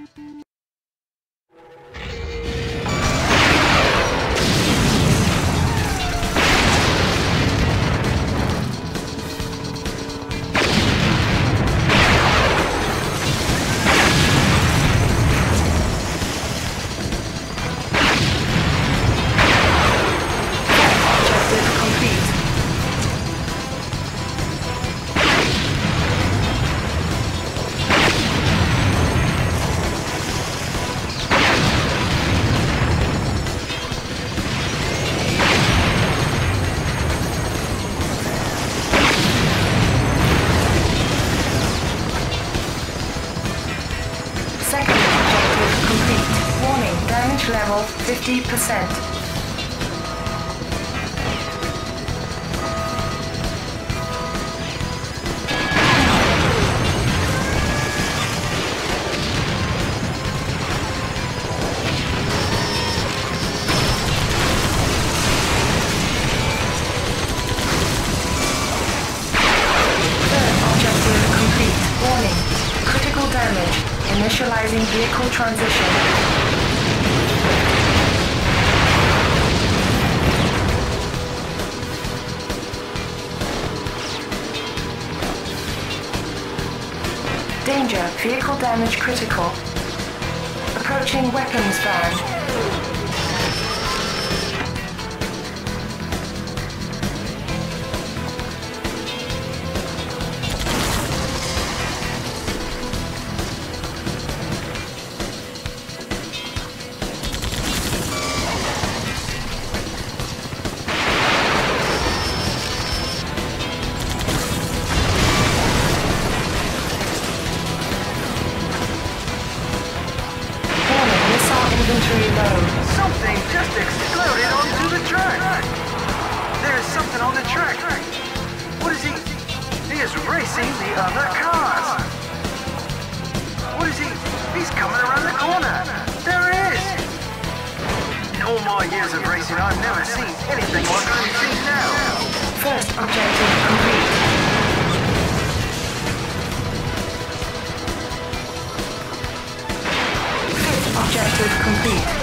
Second objective complete. Warning, damage level 50%. Damage. Initializing vehicle transition. Danger. Vehicle damage critical. Approaching weapons van. see the other cars. What is he? He's coming around the corner. There it is. In all my years of racing, I've never seen anything like I'm seeing now. First objective complete. Objective complete.